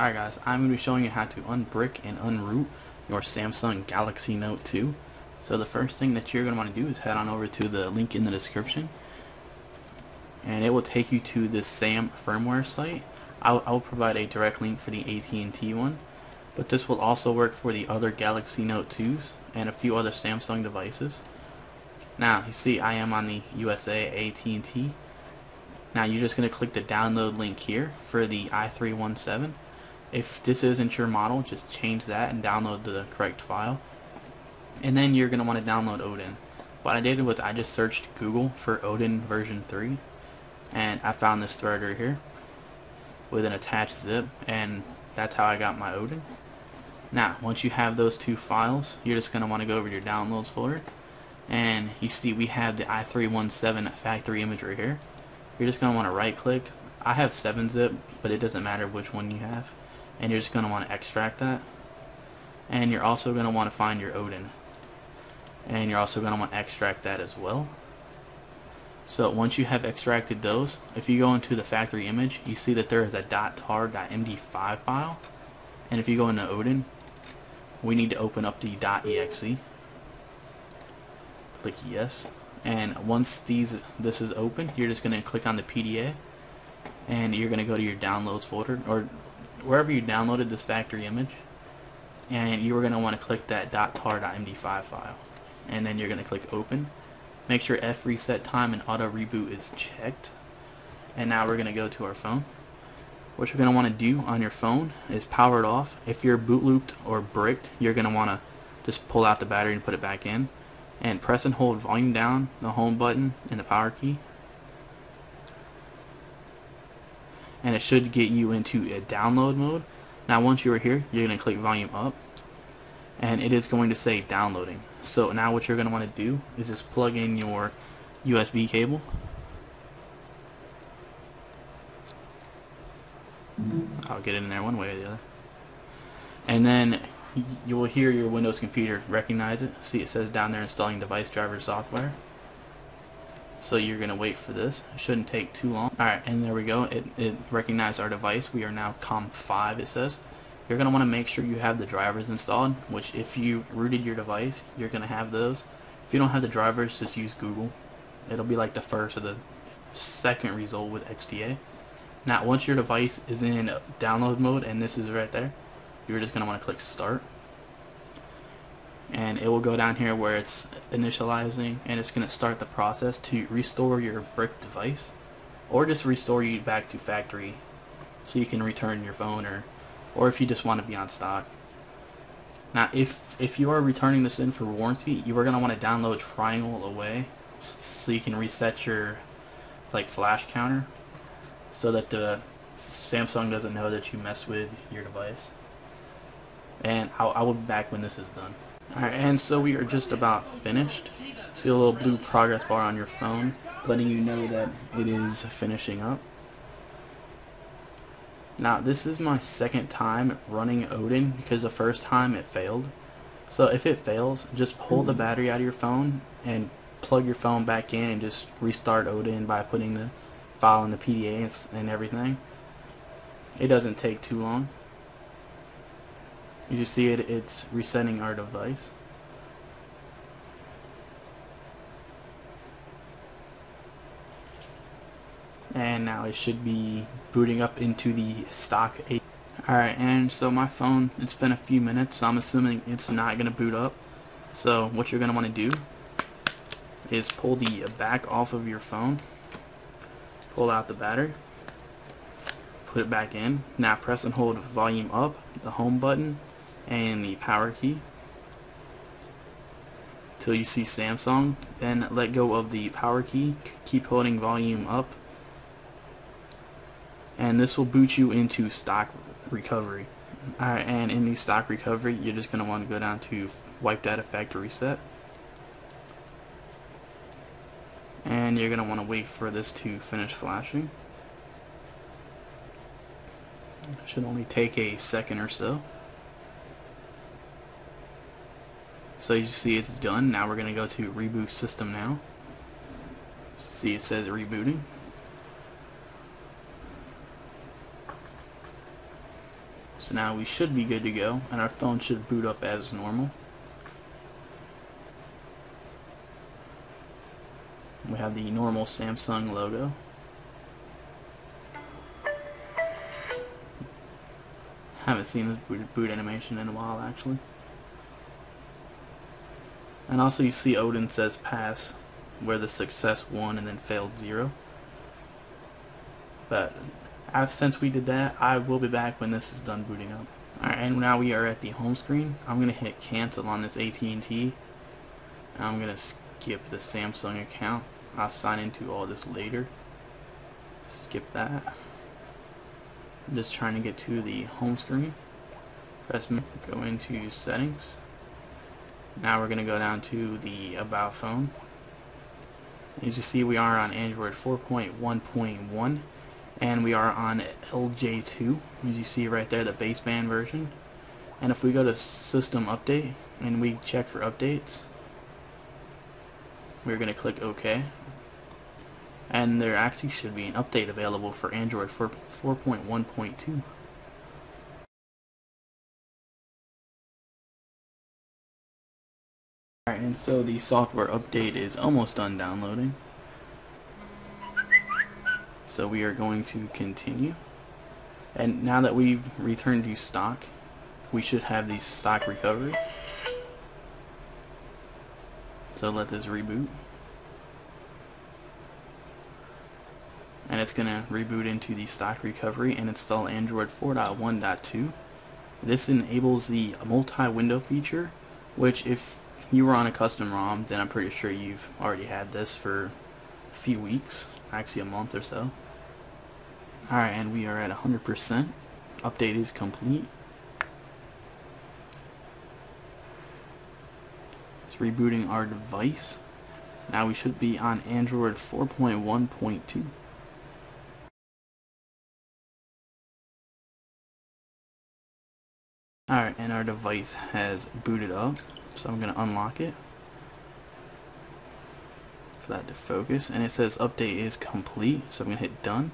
Alright guys, I'm going to be showing you how to unbrick and unroot your Samsung Galaxy Note 2. So the first thing that you're going to want to do is head on over to the link in the description and it will take you to this SAM firmware site. I'll, I'll provide a direct link for the AT&T one but this will also work for the other Galaxy Note 2s and a few other Samsung devices. Now you see I am on the USA AT&T now you're just going to click the download link here for the i317. If this isn't your model, just change that and download the correct file. And then you're going to want to download Odin. What I did was I just searched Google for Odin version 3 and I found this thread right here with an attached zip and that's how I got my Odin. Now once you have those two files you're just going to want to go over to your downloads folder and you see we have the i317 factory image right here you're just going to want to right click. I have 7-zip, but it doesn't matter which one you have. And you're just going to want to extract that. And you're also going to want to find your Odin. And you're also going to want to extract that as well. So once you have extracted those, if you go into the factory image, you see that there is a .tar.md5 file. And if you go into Odin, we need to open up the .exe. Click yes and once these this is open you're just going to click on the PDA and you're going to go to your downloads folder or wherever you downloaded this factory image and you are going to want to click that .tar.md5 file and then you're going to click open make sure F reset time and auto reboot is checked and now we're going to go to our phone what you're going to want to do on your phone is power it off if you're boot looped or bricked you're going to want to just pull out the battery and put it back in and press and hold volume down, the home button, and the power key. And it should get you into a download mode. Now once you are here, you're going to click volume up and it is going to say downloading. So now what you're going to want to do is just plug in your USB cable. I'll get it in there one way or the other. And then you will hear your Windows computer recognize it. See it says down there installing device driver software. So you're going to wait for this. It shouldn't take too long. Alright, and there we go. It, it recognized our device. We are now COM5 it says. You're going to want to make sure you have the drivers installed, which if you rooted your device, you're going to have those. If you don't have the drivers, just use Google. It'll be like the first or the second result with XDA. Now, once your device is in download mode, and this is right there, you're just going to want to click start and it will go down here where it's initializing and it's going to start the process to restore your brick device or just restore you back to factory so you can return your phone or or if you just want to be on stock now if if you are returning this in for warranty you are going to want to download triangle away so you can reset your like flash counter so that the Samsung doesn't know that you messed with your device and I'll, I will be back when this is done. Alright, and so we are just about finished. See a little blue progress bar on your phone, letting you know that it is finishing up. Now, this is my second time running Odin because the first time it failed. So if it fails, just pull the battery out of your phone and plug your phone back in and just restart Odin by putting the file in the PDA and everything. It doesn't take too long. You just see it, it's resetting our device. And now it should be booting up into the stock 8. Alright, and so my phone, it's been a few minutes, so I'm assuming it's not going to boot up. So what you're going to want to do is pull the back off of your phone, pull out the battery, put it back in. Now press and hold volume up, the home button, and the power key. Till you see Samsung then let go of the power key keep holding volume up. And this will boot you into stock recovery. Alright, and in the stock recovery you're just going to want to go down to wipe data factory reset. And you're going to want to wait for this to finish flashing. Should only take a second or so So you see it's done. Now we're going to go to reboot system now. See it says rebooting. So now we should be good to go and our phone should boot up as normal. We have the normal Samsung logo. Haven't seen this boot, boot animation in a while actually. And also you see Odin says pass where the success 1 and then failed 0. But after since we did that, I will be back when this is done booting up. Alright, and now we are at the home screen. I'm going to hit cancel on this AT&T. I'm going to skip the Samsung account. I'll sign into all this later. Skip that. I'm just trying to get to the home screen. Press me. go into settings. Now we're going to go down to the about phone. As you see we are on Android 4.1.1 and we are on LJ2 as you see right there the baseband version. And if we go to system update and we check for updates we're going to click OK. And there actually should be an update available for Android 4.1.2 and so the software update is almost done downloading. So we are going to continue. And now that we've returned to stock, we should have the stock recovery. So let this reboot. And it's going to reboot into the stock recovery and install Android 4.1.2. This enables the multi-window feature, which if you were on a custom ROM, then I'm pretty sure you've already had this for a few weeks, actually a month or so. Alright, and we are at 100%. Update is complete. It's rebooting our device. Now we should be on Android 4.1.2. Alright, and our device has booted up. So I'm going to unlock it for that to focus. And it says update is complete. So I'm going to hit done.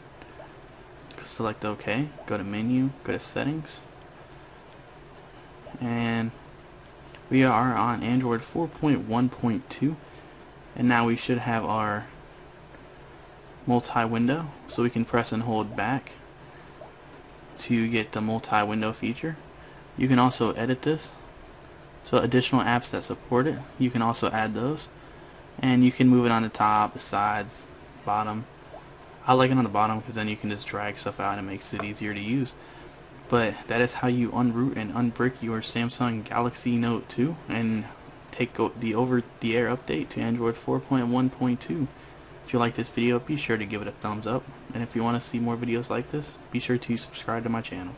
Select OK. Go to menu. Go to settings. And we are on Android 4.1.2. And now we should have our multi-window. So we can press and hold back to get the multi-window feature. You can also edit this so additional apps that support it, you can also add those. And you can move it on the top, the sides, bottom. I like it on the bottom because then you can just drag stuff out and it makes it easier to use. But that is how you unroot and unbrick your Samsung Galaxy Note 2 and take the over-the-air update to Android 4.1.2. If you like this video, be sure to give it a thumbs up. And if you want to see more videos like this, be sure to subscribe to my channel.